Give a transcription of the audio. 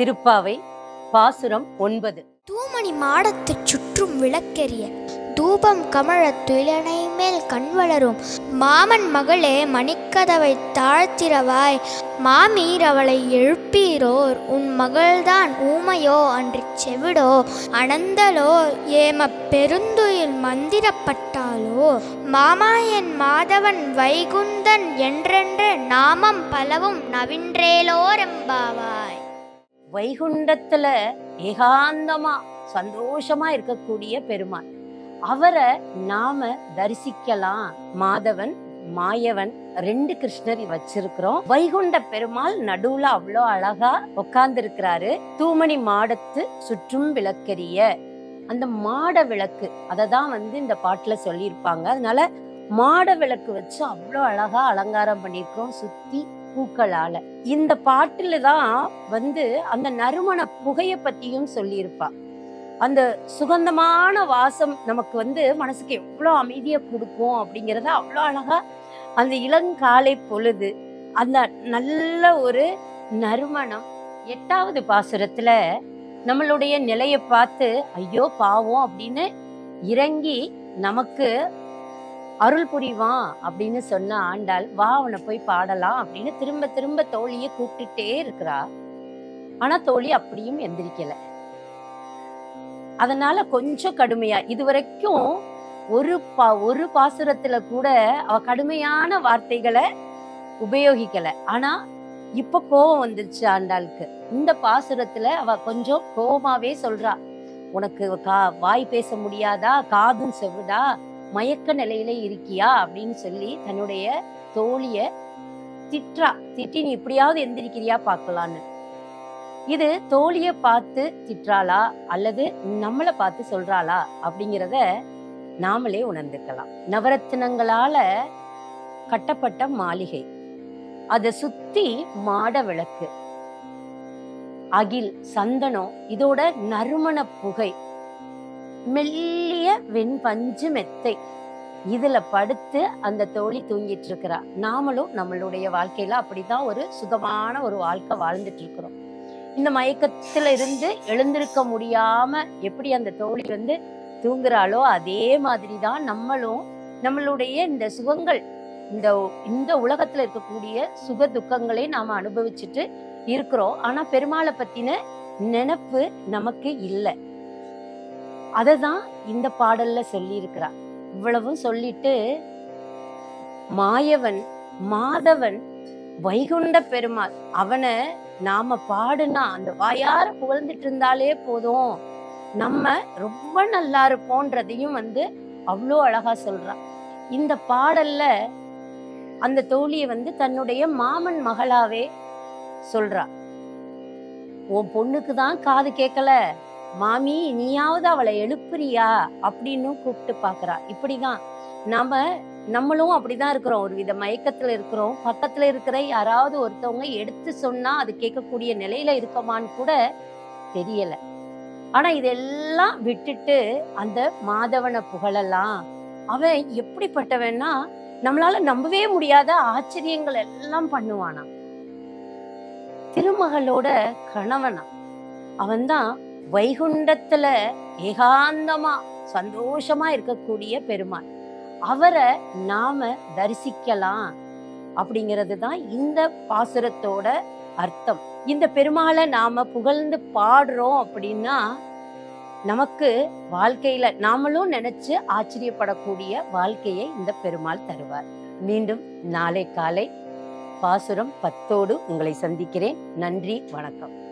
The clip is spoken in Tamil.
திருப்பாவை பாசுரம் ஒன்பது. தூமணி மாடத்துச் சுற்றும் விளக்கெரிய தூபம் கமழ துயிலனை மேல் கண் வளரும். மாமன் மகளே மணிக்கதவை தாழ்த்திரவாய் மாமீர் அவளை எழுப்பீரோர். உன் மகள்தான் ஊமையோ அன்று செவிடோ அனந்தலோ ஏம பெருந்துயில் மந்திரப்பட்டாலோ. மாமா என் மாதவன் வைகுந்தன் என்றென்று நாமம் பலவும் நவின்றேலோரம் வைகுண்டத்துல ஏகாந்தமா சந்தோஷமா இருக்கக்கூடிய பெருமாள். அவரை நாம தரிசிக்கலாம். மாதவன் மாயவன் ரெண்டு கிருஷ்ணர் வச்சிருக்கிறோம். வைகுண்ட பெருமாள் நடுவுல அவ்வளோ அழகா உட்கார்ந்து இருக்கிறாரு தூமணி மாடத்து சுற்றும் விளக்கரிய. அந்த மாட விளக்கு அதை தான் வந்து இந்த பாட்டுல சொல்லியிருப்பாங்க. அதனால மாட விளக்கு வச்சு அவ்வளோ அழகா அலங்காரம் பண்ணியிருக்கோம் சுத்தி பூக்களால. இந்த பாட்டுல தான் வந்து அந்த நறுமண புகைய பத்தியும் சொல்லியிருப்பா. அந்த சுகந்தமான வாசம் நமக்கு வந்து மனசுக்கு எவ்வளோ அமைதியை கொடுக்கும் அப்படிங்கிறத அவ்வளோ அழகா அந்த இளங்காலை பொழுது அந்த நல்ல ஒரு நறுமணம் எட்டாவது பாசுரத்துல நம்மளுடைய நிலையை பார்த்து ஐயோ பாவம் அப்படின்னு இறங்கி நமக்கு அருள் புரிவான் அப்படின்னு சொன்ன ஆண்டாள் வா அவனை போய் பாடலாம் அப்படின்னு திரும்ப திரும்ப தோழியை கூப்பிட்டுட்டே இருக்கிறா. ஆனா தோழி அப்படியும் எந்திரிக்கல. அதனால கொஞ்சம் கடுமையா இதுவரைக்கும் ஒரு பா ஒரு பாசுரத்துல கூட அவ கடுமையான வார்த்தைகளை உபயோகிக்கல. ஆனா இப்ப கோபம் வந்துருச்சு ஆண்டாளுக்கு. இந்த பாசுரத்துல அவ கொஞ்சம் கோபமாவே சொல்றா. உனக்கு கா வாய் பேச முடியாதா? காதும் செவிடா மயக்க நிலையில இருக்கியா அப்படின்னு சொல்லி தன்னுடைய தோழிய திட்டா திட்டி நீ இப்படியாவது எந்திரிக்கிறியா பார்க்கலான்னு? இது தோழிய பார்த்து திட்டாளா அல்லது நம்மளை பார்த்து சொல்றாளா அப்படிங்கிறத நாமளே உணர்ந்துக்கலாம். நவரத்தினங்களால கட்டப்பட்ட மாளிகை. அதை சுத்தி மாட விளக்கு அகில் சந்தனம் இதோட நறுமண புகை மெல்லிய வெண்பஞ்சு மெத்தை. இதுல படுத்து அந்த தோழி தூங்கிட்டு இருக்கிறா நாமளும் நம்மளுடைய வாழ்க்கையில அப்படிதான் ஒரு சுகமான ஒரு வாழ்க்கை வாழ்ந்துட்டு இருக்கிறோம் இந்த மயக்கத்துல இருந்து எழுந்திருக்க முடியாம எப்படி அந்த தோழி வந்து தூங்குறாளோ அதே மாதிரி தான் நம்மளும் நம்மளுடைய இந்த சுகங்கள் இந்த இந்த உலகத்துல இருக்கக்கூடிய சுக துக்கங்களை நாம அனுபவிச்சுட்டு இருக்கிறோம். ஆனா பெருமாளை பத்தின நினைப்பு நமக்கு இல்லை. அதை தான் இந்த பாடல்ல சொல்லி இவ்வளவும் சொல்லிட்டு மாயவன் மாதவன் வைகுண்ட பெருமாள் அவனை நாம பாடுனா அந்த வாயார புகழ்ந்துட்டு இருந்தாலே போதும். நம்ம ரொம்ப நல்லா இருப்போன்றதையும் வந்து அவ்வளோ அழகா சொல்றான் இந்த பாடல்ல அந்த தோழியை வந்து தன்னுடைய மாமன் மகளாவே சொல்றா. உன் பொண்ணுக்கு தான் காது கேட்கல. மாமி நீயாவது அவளை எழுப்புறியா? அப்படின்னு கூப்பிட்டு பாக்குறா இப்படிதான். நாம நம்மளும் அப்படிதான் இருக்கிறோம். ஒரு வித மயக்கத்துல இருக்கிறோம். பக்கத்துல இருக்கிற யாராவது ஒருத்தவங்க எடுத்து சொன்னா அது கேட்கக்கூடிய நிலையில இருக்கமான்னு கூட தெரியல. ஆனா இதெல்லாம் விட்டுட்டு அந்த மாதவனை புகழலாம் அவன் எப்படிப்பட்டவன்னா நம்மளால நம்பவே முடியாத ஆச்சரியங்கள் எல்லாம் பண்ணுவானா திருமகளோட கணவனா அவன்தான் வைகுண்டத்துல ஏகாந்தமா சந்தோஷமா இருக்கக்கூடிய பெருமாள் அவரை நாம தரிசிக்கலாம் அப்படிங்கிறது தான் இந்த பாசுரத்தோட அர்த்தம். இந்த பெருமாளை நாம புகழ்ந்து பாடுறோம் அப்படின்னா நமக்கு வாழ்க்கையில நாமளும் நினைச்சு ஆச்சரியப்படக்கூடிய வாழ்க்கையை இந்த பெருமாள் தருவார். மீண்டும் நாளை காலை பாசுரம் பத்தோடு உங்களை சந்திக்கிறேன். நன்றி வணக்கம்.